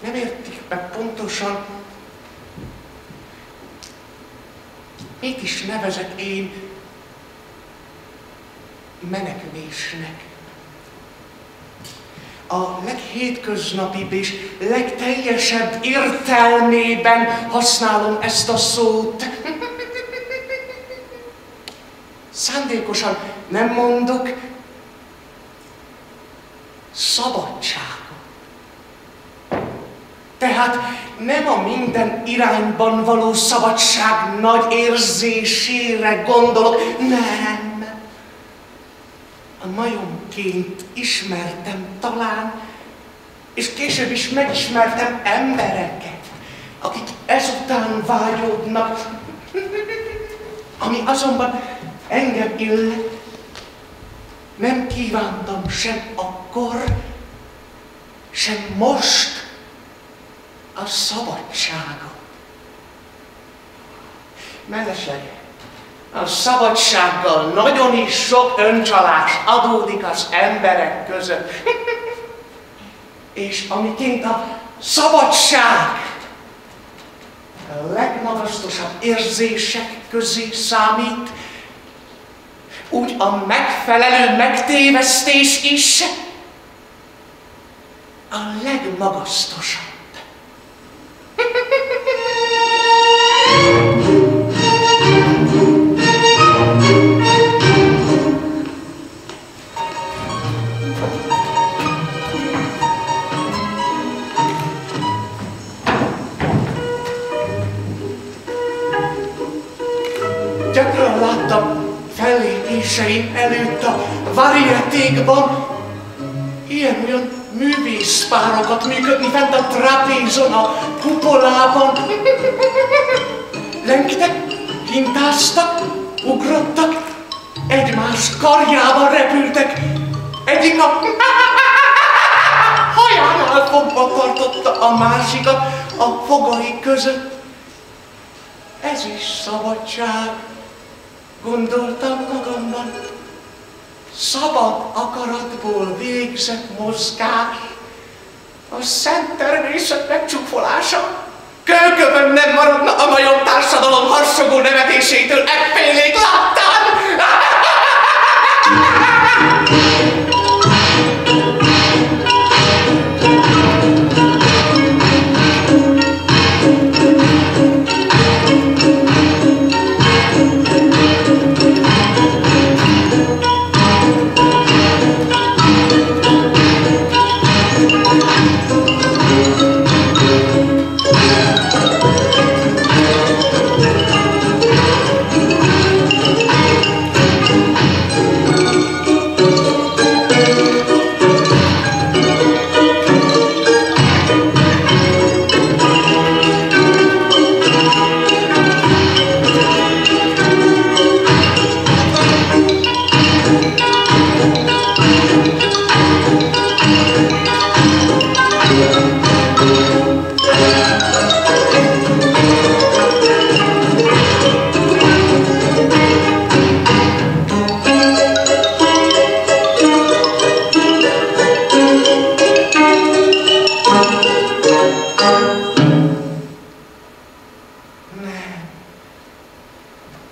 nem értik meg pontosan, mit is nevezek én menekülésnek. A leghétköznapibb és legteljesebb értelmében használom ezt a szót. Szándékosan nem mondok szabadságot. Tehát nem a minden irányban való szabadság nagy érzésére gondolok, nem. A majomként ismertem talán, és később is megismertem embereket, akik ezután vágyódnak, ami azonban engem illet, nem kívántam sem akkor, sem most a szabadságot. Mellesleg a szabadsággal nagyon is sok öncsalás adódik az emberek között. És amiként a szabadság a legmagasztosabb érzések közé számít, úgy a megfelelő megtévesztés is a legmagasztosabb. Fellépéseim előtt a varietékban ilyen-olyan művészpárokat működni fent a trapézon, a kupolában. Lengtek, hintáztak, ugrottak, egymás karjában repültek. Egyik a hajánál fogva tartotta a másikat a fogai között. Ez is szabadság, gondoltam magamban. Szabad akaratból végzett mozgás, a szent természet megcsúfolása. Kölköpön nem maradna a majom társadalom harsogó